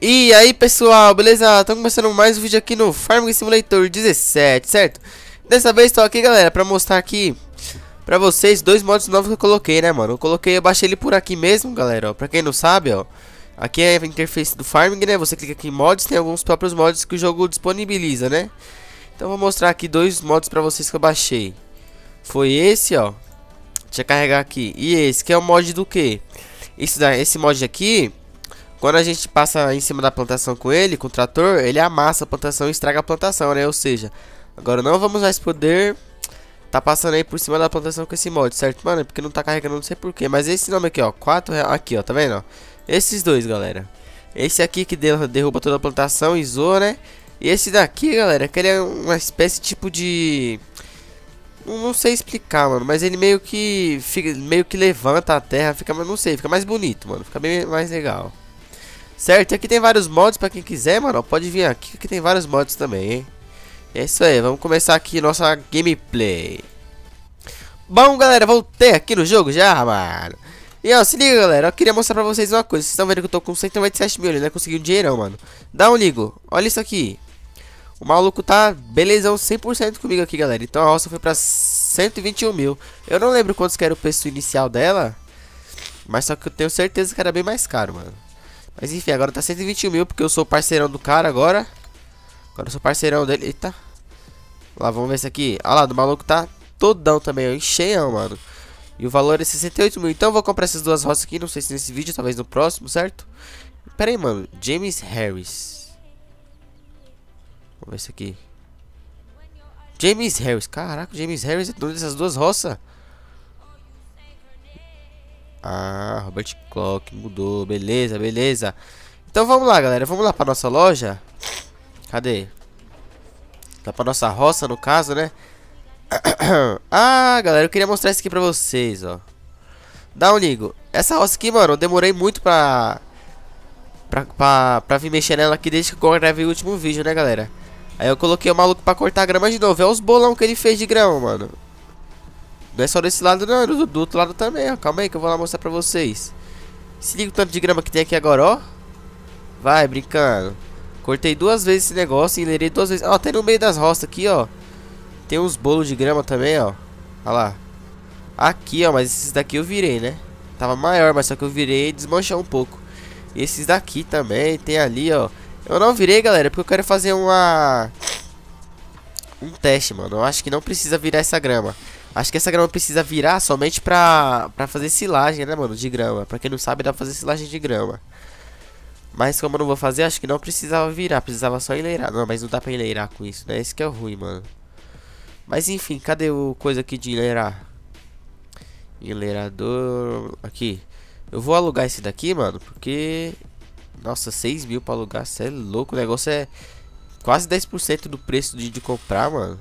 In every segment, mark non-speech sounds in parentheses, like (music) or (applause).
E aí pessoal, beleza? Estamos começando mais um vídeo aqui no Farming Simulator 17, certo? Dessa vez estou aqui galera, pra mostrar aqui pra vocês dois mods novos que eu coloquei, né mano? Eu coloquei, eu baixei ele por aqui mesmo galera, ó, pra quem não sabe, ó Aqui é a interface do Farming, né? Você clica aqui em mods, tem alguns próprios mods que o jogo disponibiliza, né? Então vou mostrar aqui dois mods pra vocês que eu baixei Foi esse, ó Deixa eu carregar aqui E esse, que é o mod do que? Esse, esse mod aqui quando a gente passa em cima da plantação com ele, com o trator, ele amassa a plantação e estraga a plantação, né? Ou seja, agora não vamos mais poder tá passando aí por cima da plantação com esse mod, certo, mano? Porque não tá carregando, não sei porquê. Mas esse nome aqui, ó, 4 reais, aqui, ó, tá vendo? Esses dois, galera. Esse aqui que derruba toda a plantação e zoa, né? E esse daqui, galera, que ele é uma espécie tipo de... Não sei explicar, mano, mas ele meio que fica, meio que levanta a terra, fica, não sei, fica mais bonito, mano, fica bem mais legal. Certo? E aqui tem vários mods pra quem quiser, mano. Pode vir aqui que tem vários mods também, hein? É isso aí, vamos começar aqui nossa gameplay. Bom, galera, voltei aqui no jogo já, mano. E ó, se liga, galera, eu queria mostrar pra vocês uma coisa. Vocês estão vendo que eu tô com 197 mil, né? Consegui um dinheirão, mano. Dá um ligo. Olha isso aqui. O maluco tá belezão 100% comigo aqui, galera. Então a roça foi pra 121 mil. Eu não lembro quantos que era o preço inicial dela. Mas só que eu tenho certeza que era bem mais caro, mano. Mas enfim, agora tá 121 mil porque eu sou parceirão do cara agora. Agora eu sou parceirão dele. Eita. Lá, vamos ver esse aqui. Olha lá, do maluco tá todão também, ó. Mano. E o valor é 68 mil. Então eu vou comprar essas duas roças aqui. Não sei se nesse vídeo, talvez no próximo, certo? Pera aí, mano. James Harris. Vamos ver esse aqui. James Harris. Caraca, James Harris é dono dessas duas roças. Ah, Robert Clock mudou. Beleza, beleza. Então vamos lá, galera. Vamos lá pra nossa loja. Cadê? Lá pra nossa roça, no caso, né? (coughs) ah, galera, eu queria mostrar isso aqui pra vocês, ó. Dá um ligo. Essa roça aqui, mano, eu demorei muito pra... Pra, pra, pra vir mexer nela aqui desde que eu gravei o último vídeo, né, galera? Aí eu coloquei o maluco pra cortar grama de novo. É os bolão que ele fez de grama, mano. Não é só desse lado não, é do, do outro lado também, ó. Calma aí que eu vou lá mostrar pra vocês. Se liga o tanto de grama que tem aqui agora, ó. Vai, brincando. Cortei duas vezes esse negócio e lerei duas vezes. Ó, tem no meio das roças aqui, ó. Tem uns bolos de grama também, ó. Olha lá. Aqui, ó, mas esses daqui eu virei, né? Tava maior, mas só que eu virei e desmanchou um pouco. E esses daqui também, tem ali, ó. Eu não virei, galera, porque eu quero fazer uma... Um teste, mano. Eu acho que não precisa virar essa grama. Acho que essa grama precisa virar somente pra, pra fazer silagem, né, mano, de grama. Pra quem não sabe, dá pra fazer silagem de grama. Mas como eu não vou fazer, acho que não precisava virar. Precisava só enleirar. Não, mas não dá pra enleirar com isso, né? Esse que é ruim, mano. Mas enfim, cadê o coisa aqui de enleirar? Enleirador... Aqui. Eu vou alugar esse daqui, mano, porque... Nossa, 6 mil pra alugar, você é louco. O negócio é quase 10% do preço de, de comprar, mano.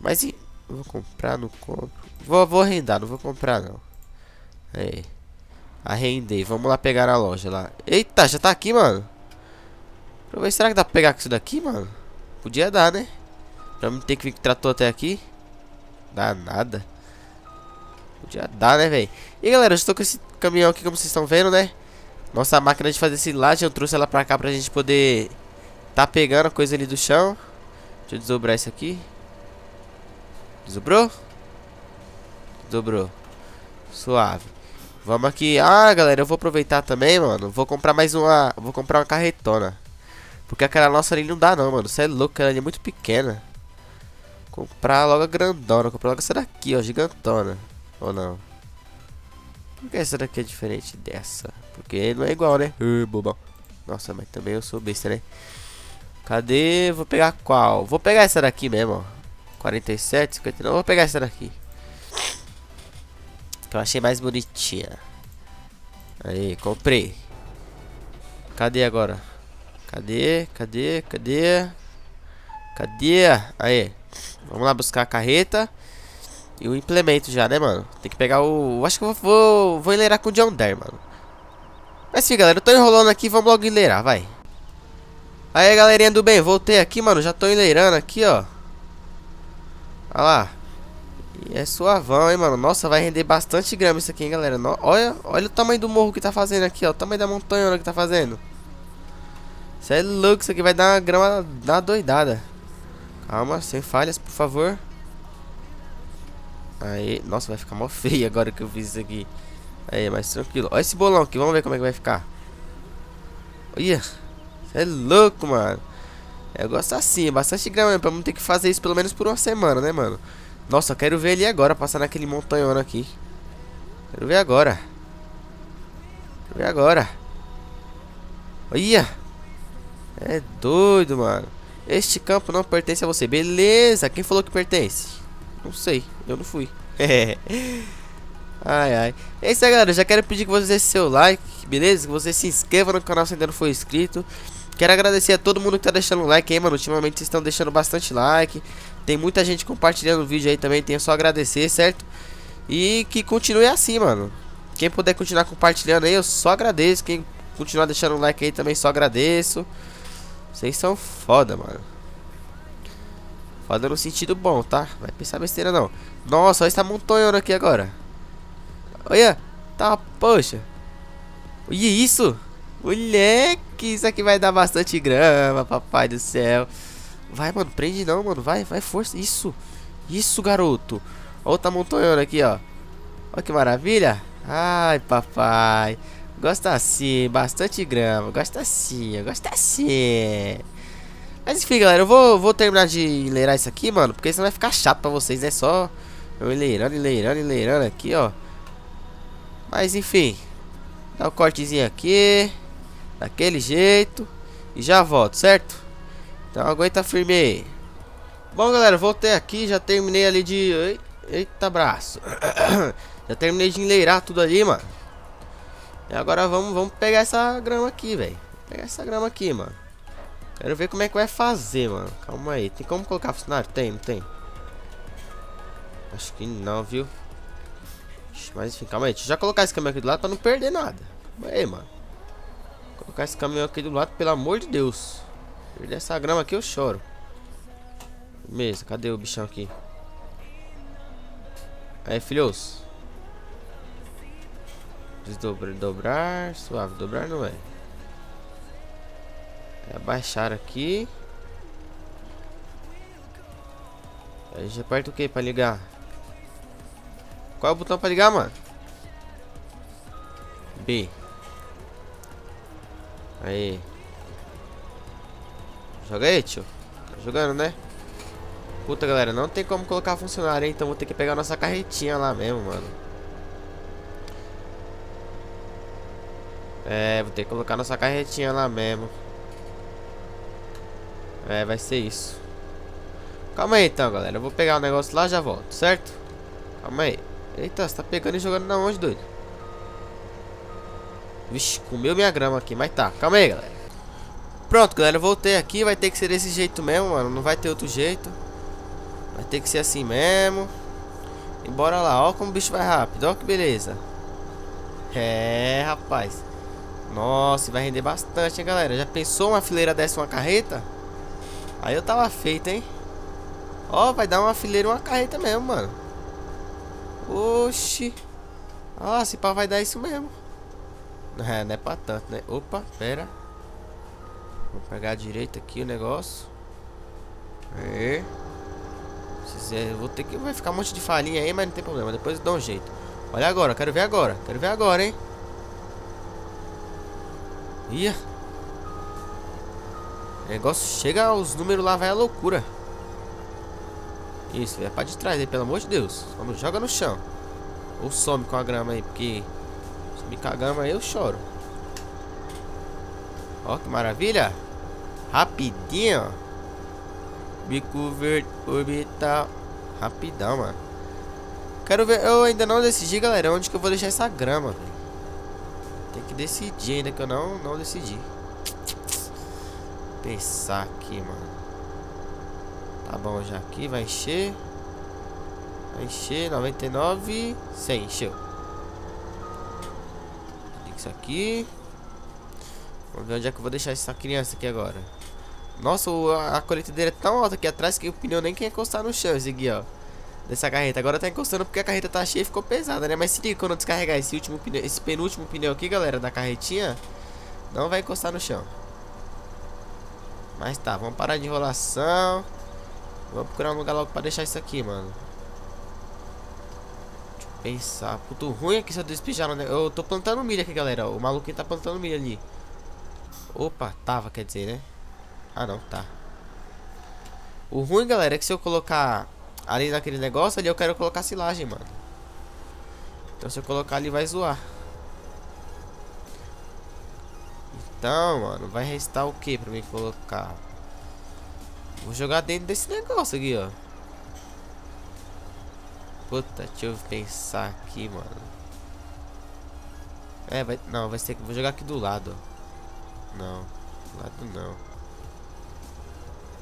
Mas. Vou comprar, não compro. Vou, vou arrendar, não vou comprar não. Aí. Arrendei. Vamos lá pegar a loja lá. Eita, já tá aqui, mano. Pra ver, será que dá pra pegar isso daqui, mano? Podia dar, né? Pra mim ter que vir que tratou até aqui. Dá nada. Podia dar, né, velho? E galera, eu estou com esse caminhão aqui, como vocês estão vendo, né? Nossa máquina de fazer silagem, eu trouxe ela pra cá pra gente poder tá pegando a coisa ali do chão. Deixa eu desdobrar isso aqui. Desobrou? Dobrou. Suave. Vamos aqui. Ah, galera, eu vou aproveitar também, mano. Vou comprar mais uma. Vou comprar uma carretona. Porque aquela nossa ali não dá, não, mano. Você é louco, ela ali é muito pequena. Comprar logo a grandona. Comprar logo essa daqui, ó, gigantona. Ou não? Por que essa daqui é diferente dessa? Porque não é igual, né? Uh, bobão. Nossa, mas também eu sou besta, né? Cadê? Vou pegar qual? Vou pegar essa daqui mesmo, ó. 47, 59. Vou pegar essa daqui. Que eu achei mais bonitinha. Aí, comprei. Cadê agora? Cadê? Cadê? Cadê? Cadê? Aí. Vamos lá buscar a carreta. E o implemento já, né, mano? Tem que pegar o... Acho que eu vou, vou enleirar com o John Deere, mano. Mas sim, galera. Eu tô enrolando aqui. Vamos logo enleirar, vai. Aí, galerinha do bem. Voltei aqui, mano. Já tô enleirando aqui, ó. Olha lá. E é suavão, hein, mano. Nossa, vai render bastante grama isso aqui, hein, galera. No... Olha, olha o tamanho do morro que tá fazendo aqui, ó. O tamanho da montanha que tá fazendo. Você é louco, isso aqui vai dar uma grama da doidada. Calma, sem falhas, por favor. Aí, nossa, vai ficar mal feio agora que eu fiz isso aqui. Aí, mais tranquilo. Olha esse bolão aqui, vamos ver como é que vai ficar. Olha, você é louco, mano. Eu gosto assim, bastante grama pra não ter que fazer isso pelo menos por uma semana, né, mano? Nossa, quero ver ele agora, passar naquele montanhão aqui. Quero ver agora. Quero ver agora. Olha. É doido, mano. Este campo não pertence a você. Beleza, quem falou que pertence? Não sei, eu não fui. (laughs) ai, ai. É isso aí, galera. Já quero pedir que você deixe seu like, beleza? Que você se inscreva no canal se ainda não for inscrito. Quero agradecer a todo mundo que tá deixando like aí, mano. Ultimamente vocês estão deixando bastante like. Tem muita gente compartilhando o vídeo aí também. Tenho só agradecer, certo? E que continue assim, mano. Quem puder continuar compartilhando aí, eu só agradeço. Quem continuar deixando like aí também só agradeço. Vocês são foda, mano. Foda no sentido bom, tá? Vai pensar besteira não. Nossa, olha essa montanhona aqui agora. Olha. Tá, poxa. Olha isso. Moleque, isso aqui vai dar bastante grama, papai do céu. Vai, mano, prende não, mano. Vai, vai, força. Isso. Isso, garoto. Outra montanhona aqui, ó. Olha que maravilha. Ai, papai. Gosta assim, bastante grama. Gosta assim, gosta assim. Mas enfim, galera, eu vou, vou terminar de enleirar isso aqui, mano. Porque senão vai ficar chato pra vocês, né? Só eu enleirando, enleirando, enleirando aqui, ó. Mas enfim. Dá um cortezinho aqui. Daquele jeito. E já volto, certo? Então aguenta firme aí. Bom, galera, voltei aqui. Já terminei ali de... Eita, braço. (coughs) já terminei de enleirar tudo ali, mano. E agora vamos, vamos pegar essa grama aqui, velho. Pegar essa grama aqui, mano. Quero ver como é que vai fazer, mano. Calma aí. Tem como colocar funcionário? Tem, não tem? Acho que não, viu? Mas enfim, calma aí. Deixa eu já colocar esse caminhão aqui do lado pra não perder nada. Calma aí, mano. Colocar esse caminhão aqui do lado, pelo amor de Deus. Perder essa grama aqui eu choro. Beleza, cadê o bichão aqui? Aí, filhos. Desdobrar, dobrar, suave, dobrar não é. É abaixar aqui. Aí já aperta o que pra ligar? Qual é o botão pra ligar, mano? B. Aí. Joga aí, tio. Tá jogando, né? Puta, galera, não tem como colocar funcionário, hein? Então vou ter que pegar nossa carretinha lá mesmo, mano. É, vou ter que colocar nossa carretinha lá mesmo. É, vai ser isso. Calma aí então, galera. Eu vou pegar o negócio lá e já volto, certo? Calma aí. Eita, você tá pegando e jogando na onde, doido? Vixe, comeu minha grama aqui, mas tá. Calma aí, galera. Pronto, galera, eu voltei aqui. Vai ter que ser desse jeito mesmo, mano. Não vai ter outro jeito. Vai ter que ser assim mesmo. E bora lá. Ó como o bicho vai rápido. Ó que beleza. É, rapaz. Nossa, vai render bastante, hein, galera. Já pensou uma fileira dessa uma carreta? Aí eu tava feito, hein? Ó, vai dar uma fileira uma carreta mesmo, mano. Oxi. Ah, se pá vai dar isso mesmo. É, não é pra tanto, né? Opa, pera. Vou pegar a direita aqui o negócio. Eu vou ter que... Vai ficar um monte de falinha aí, mas não tem problema. Depois eu dou um jeito. Olha agora, quero ver agora. Quero ver agora, hein? Ia. Negócio chega, os números lá vai a loucura. Isso, é pra de trás aí, pelo amor de Deus. Vamos, joga no chão. Ou some com a grama aí, porque aí eu choro. Ó que maravilha. Rapidinho, Bico verde orbital. Rapidão, mano. Quero ver. Eu ainda não decidi, galera, onde que eu vou deixar essa grama. Tem que decidir ainda que eu não, não decidi. Pensar aqui, mano. Tá bom, já aqui vai encher. Vai encher 99, 100, encheu. Isso aqui. Vamos ver onde é que eu vou deixar essa criança aqui agora. Nossa, a colheitadeira é tão alta aqui atrás que o pneu nem quer encostar no chão, esse aqui, ó dessa carreta. Agora tá encostando porque a carreta tá cheia e ficou pesada, né? Mas se liga, quando eu descarregar esse último pneu, esse penúltimo pneu aqui, galera, da carretinha, não vai encostar no chão. Mas tá, vamos parar de enrolação. Vamos procurar um lugar logo pra deixar isso aqui, mano. Pensar. Puto ruim aqui se eu despejar Eu tô plantando milho aqui, galera. O maluquinho tá plantando milho ali. Opa, tava, quer dizer, né? Ah, não, tá. O ruim, galera, é que se eu colocar ali naquele negócio ali, eu quero colocar silagem, mano. Então se eu colocar ali, vai zoar. Então, mano, vai restar o que pra mim colocar? Vou jogar dentro desse negócio aqui, ó. Puta, deixa eu pensar aqui, mano. É, vai... Não, vai ser... Vou jogar aqui do lado, Não, do lado não.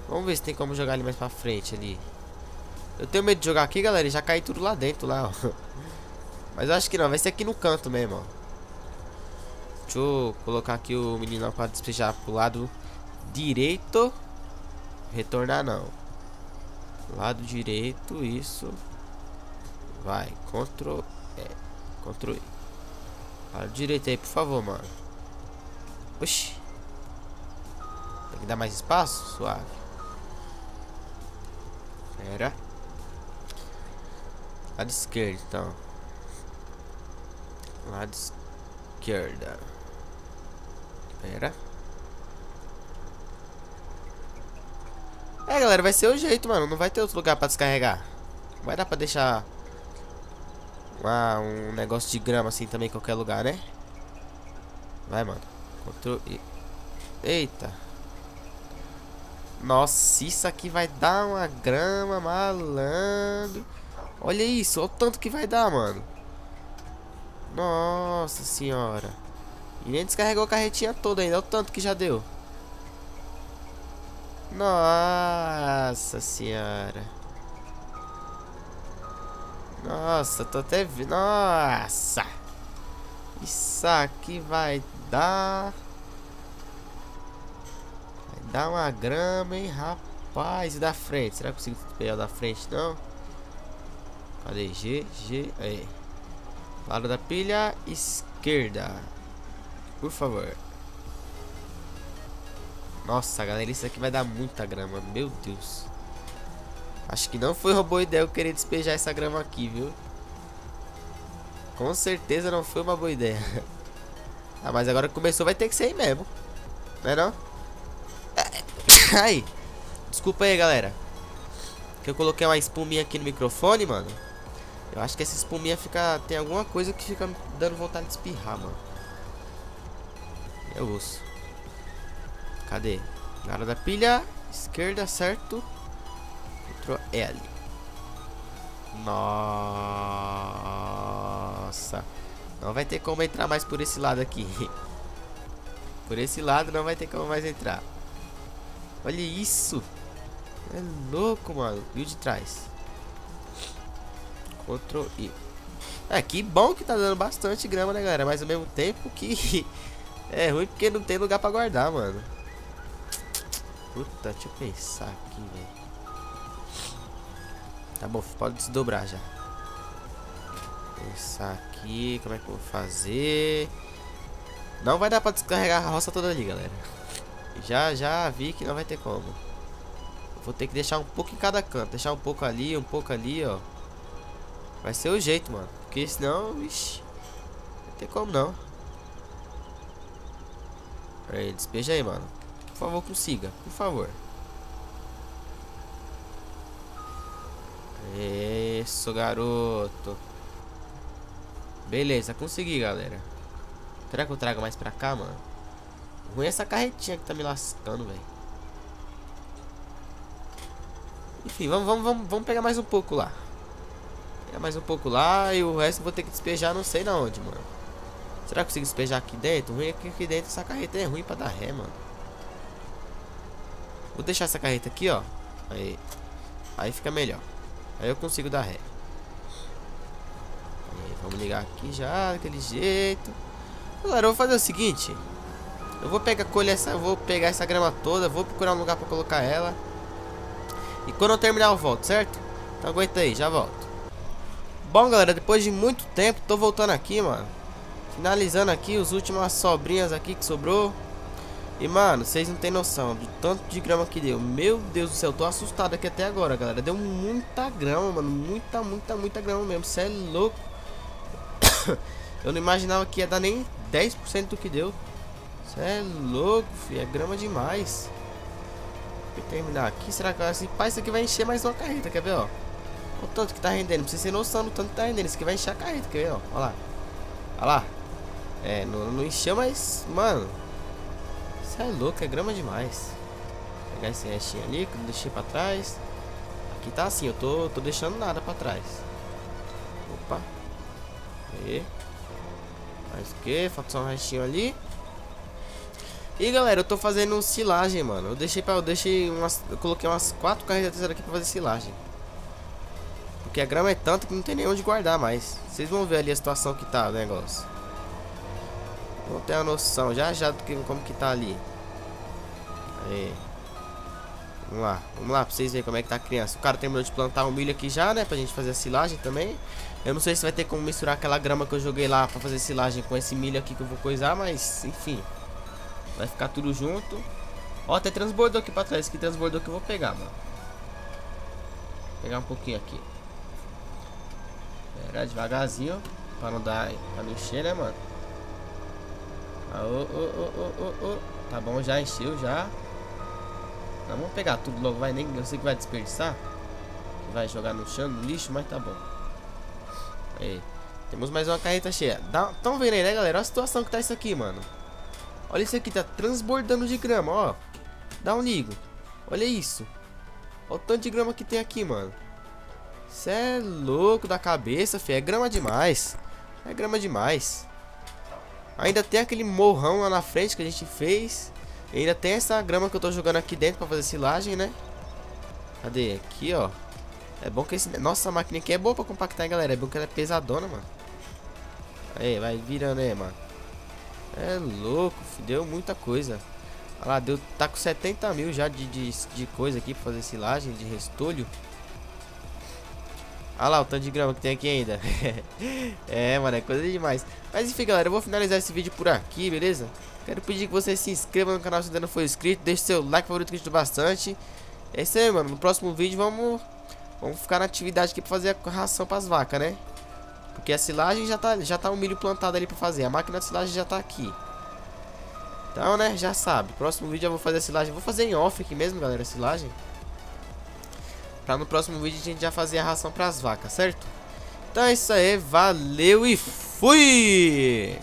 Vamos ver se tem como jogar ali mais pra frente ali. Eu tenho medo de jogar aqui, galera, e já cair tudo lá dentro, lá, ó. (laughs) Mas eu acho que não, vai ser aqui no canto mesmo, ó. Deixa eu colocar aqui o menino pra despejar pro lado direito. Retornar não. Lado direito, isso. Vai, Ctrl é, Ctrl E. Lado direito aí, por favor, mano. Oxi. Tem que dar mais espaço? Suave. Era. Lado esquerdo, então. Lado esquerda. Pera. É, galera, vai ser o jeito, mano. Não vai ter outro lugar pra descarregar. Vai dar pra deixar uma, um negócio de grama assim também em qualquer lugar, né? Vai, mano. Ctrl e... Eita. Nossa, isso aqui vai dar uma grama, malandro. Olha isso, olha o tanto que vai dar, mano. Nossa senhora. E nem descarregou a carretinha toda ainda, olha o tanto que já deu. Nossa senhora. Nossa, tô até vendo. Nossa. Isso aqui vai dar... Dá uma grama, hein, rapaz. E da frente? Será que eu consigo pegar da frente, não? Cadê? G, G, aí. Lado da pilha esquerda. Por favor. Nossa, galera, isso aqui vai dar muita grama. Meu Deus. Acho que não foi uma boa ideia eu querer despejar essa grama aqui, viu? Com certeza não foi uma boa ideia. (laughs) Ah, mas agora que começou vai ter que ser aí mesmo. Não é não? (laughs) Ai, desculpa aí, galera. Que eu coloquei uma espuminha aqui no microfone, mano. Eu acho que essa espuminha fica... Tem alguma coisa que fica dando vontade de espirrar, mano. Eu ouço. Cadê? Na hora da pilha. Esquerda, certo. Ctrl L. Nossa. Não vai ter como entrar mais por esse lado aqui. (laughs) Por esse lado não vai ter como mais entrar. Olha isso. É louco, mano. O de trás? Ctrl I. É, que bom que tá dando bastante grama, né, galera? Mas ao mesmo tempo que... (laughs) é ruim porque não tem lugar pra guardar, mano. Puta, deixa eu pensar aqui, velho. Tá bom, pode desdobrar já. Pensar aqui, como é que eu vou fazer... Não vai dar pra descarregar a roça toda ali, galera. Já, já vi que não vai ter como. Vou ter que deixar um pouco em cada canto. Deixar um pouco ali, um pouco ali, ó. Vai ser o jeito, mano. Porque senão, vixi. Não tem como não. Pera aí, despeja aí, mano. Por favor, consiga. Por favor. Isso, garoto. Beleza, consegui, galera. Será que eu trago mais pra cá, mano? Ruim essa carretinha que tá me lascando, velho. Enfim, vamos, vamos, vamos, vamos pegar mais um pouco lá. Pegar mais um pouco lá e o resto vou ter que despejar não sei na onde, mano. Será que eu consigo despejar aqui dentro? ruim é que aqui dentro essa carreta é ruim pra dar ré, mano. Vou deixar essa carreta aqui, ó. Aí. Aí fica melhor. Aí eu consigo dar ré. Aí, vamos ligar aqui já, daquele jeito. Galera, eu vou fazer o seguinte. Eu vou pegar, colher essa, vou pegar essa grama toda, vou procurar um lugar pra colocar ela. E quando eu terminar eu volto, certo? Então aguenta aí, já volto. Bom, galera, depois de muito tempo, tô voltando aqui, mano. Finalizando aqui, os últimas sobrinhas aqui que sobrou. E, mano, vocês não tem noção do tanto de grama que deu. Meu Deus do céu, tô assustado aqui até agora, galera. Deu muita grama, mano. Muita, muita, muita grama mesmo. Você é louco. (coughs) eu não imaginava que ia dar nem 10% do que deu. Você é louco, filho. É grama demais. Vou terminar aqui. Será que esse pai, isso aqui vai encher mais uma carreta, quer ver, ó? O tanto que tá rendendo. Pra você ter noção do tanto que tá rendendo. Isso aqui vai encher a carreta, quer ver, ó? Olha lá. Olha lá. É, não, não encheu, mas, mano. Você é louco, é grama demais. Vou pegar esse restinho ali, que eu deixei pra trás. Aqui tá assim, eu tô, tô deixando nada pra trás. Opa. Aí. Mais o que? Falta só um restinho ali. E galera, eu tô fazendo silagem, mano. Eu deixei para eu deixei umas. Eu coloquei umas quatro carretas aqui pra fazer silagem. Porque a grama é tanto que não tem nem onde guardar mais. Vocês vão ver ali a situação que tá o negócio. Vão ter uma noção já já do que, como que tá ali. Aí. Vamos lá, vamos lá pra vocês verem como é que tá a criança. O cara terminou de plantar o milho aqui já, né? Pra gente fazer a silagem também. Eu não sei se vai ter como misturar aquela grama que eu joguei lá pra fazer silagem com esse milho aqui que eu vou coisar, mas enfim. Vai ficar tudo junto. Ó, até transbordou aqui pra trás. Que transbordou que eu vou pegar, mano. Vou pegar um pouquinho aqui. Pera devagarzinho. Pra não dar. Pra não encher, né, mano? Ah, oh, oh, oh, oh, Tá bom, já encheu já. Não, vamos pegar tudo logo. Vai nem. Eu sei que vai desperdiçar. Vai jogar no chão, no lixo, mas tá bom. Aí. Temos mais uma carreta cheia. Dá, tão vendo aí, né, galera? Olha a situação que tá isso aqui, mano. Olha isso aqui, tá transbordando de grama, ó. Dá um ligo. Olha isso. Olha o tanto de grama que tem aqui, mano. Cê é louco da cabeça, fi. É grama demais. É grama demais. Ainda tem aquele morrão lá na frente que a gente fez. E ainda tem essa grama que eu tô jogando aqui dentro pra fazer silagem, né? Cadê? Aqui, ó. É bom que esse... Nossa, a máquina aqui é boa pra compactar, hein, galera. É bom que ela é pesadona, mano. Aí, vai virando aí, mano. É louco, deu muita coisa. Olha lá, deu, tá com 70 mil já de, de, de coisa aqui pra fazer silagem, de restolho. Olha lá o tanto de grama que tem aqui ainda. (laughs) é, mano, é coisa demais. Mas enfim, galera, eu vou finalizar esse vídeo por aqui, beleza? Quero pedir que você se inscreva no canal se ainda não for inscrito. Deixe seu like favorito que ajuda bastante. É isso aí, mano. No próximo vídeo vamos, vamos ficar na atividade aqui pra fazer a ração pras vacas, né? Porque a silagem já tá, já tá um milho plantado ali pra fazer. A máquina de silagem já tá aqui. Então, né, já sabe. Próximo vídeo eu vou fazer a silagem. Vou fazer em off aqui mesmo, galera, a silagem. Pra no próximo vídeo a gente já fazer a ração pras vacas, certo? Então é isso aí. Valeu e fui!